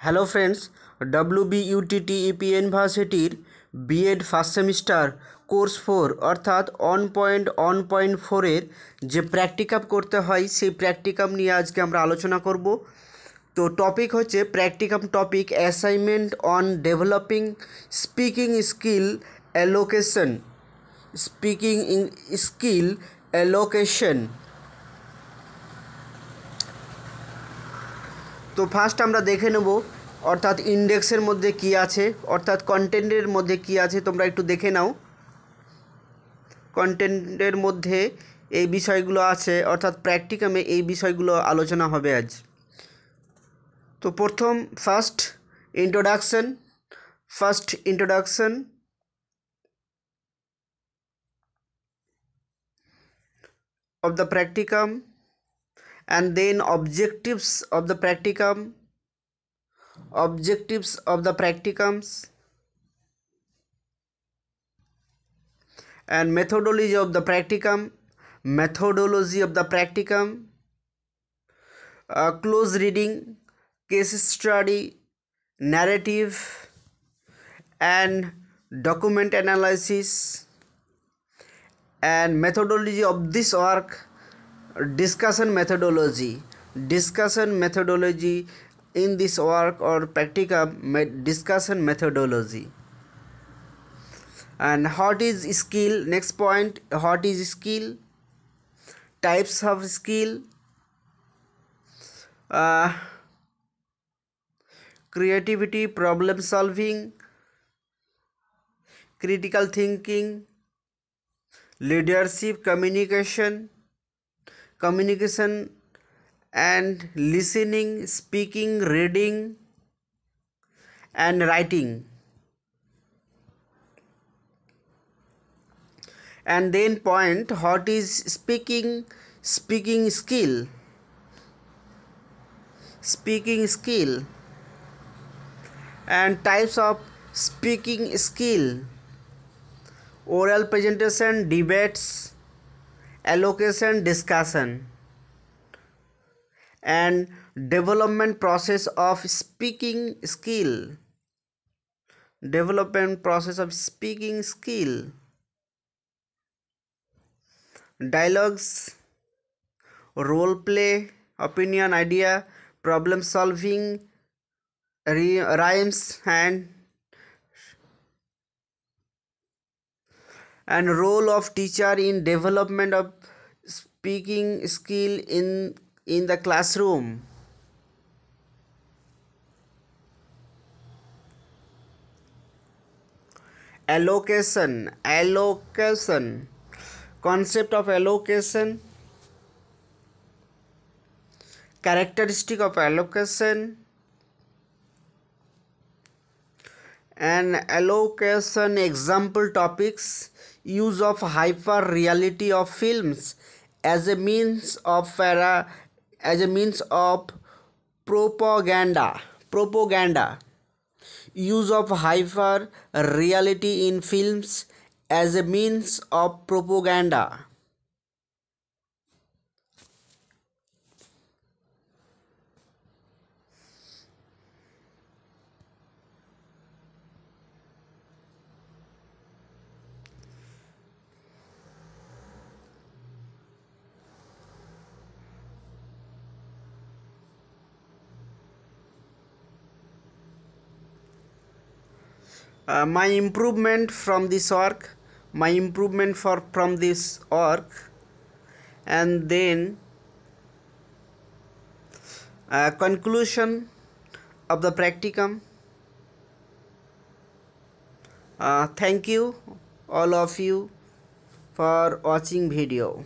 Hello friends W B UTT EP ইউনিভার্সিটির BEd first semester course four অর্থাৎ on point on point ফোরের যে practicum করতে হয়, সেই প্র্যাকটিকাম নিয়ে আজকে আমরা আলোচনা করব। তো টপিক হচ্ছে practicum topic assignment on developing speaking skill allocation speaking skill allocation তো ফার্স্ট আমরা দেখে নেব, অর্থাৎ ইন্ডেক্সের মধ্যে কি আছে, অর্থাৎ কন্টেন্টের মধ্যে কি আছে, তোমরা একটু দেখে নাও। কন্টেন্টের মধ্যে এই বিষয়গুলো আছে, অর্থাৎ প্র্যাকটিকামে এই বিষয়গুলো আলোচনা হবে আজ। তো প্রথম first introduction first introduction of the practicum and then objectives of the practicum. Objectives of the practicums. And methodology of the practicum. Methodology of the practicum. Uh, close reading case study narrative and document analysis. And methodology of this work discussion methodology. Discussion methodology in this work or practicum discussion methodology. And what is skill? Next point what is skill? Types of skill. Uh, creativity problem solving critical thinking leadership communication communication and listening speaking reading and writing. And then point what is speaking speaking skill? Speaking skill. And types of speaking skill. Oral presentation debates elocution discussion and development process of speaking skill. Development process of speaking skill. Dialogues. Role play opinion idea problem solving rhymes and and role of teacher in development of speaking skill in in the classroom. Elocution elocution. Concept of elocution. Characteristic of elocution and elocution example topics use of hyper reality of films as a means of para, as a means of propaganda propaganda. Use of hyper reality in films as a means of propaganda uh, my improvement from this work my improvement for from this work and then uh, conclusion of the practicum. Uh, thank you all of you for watching video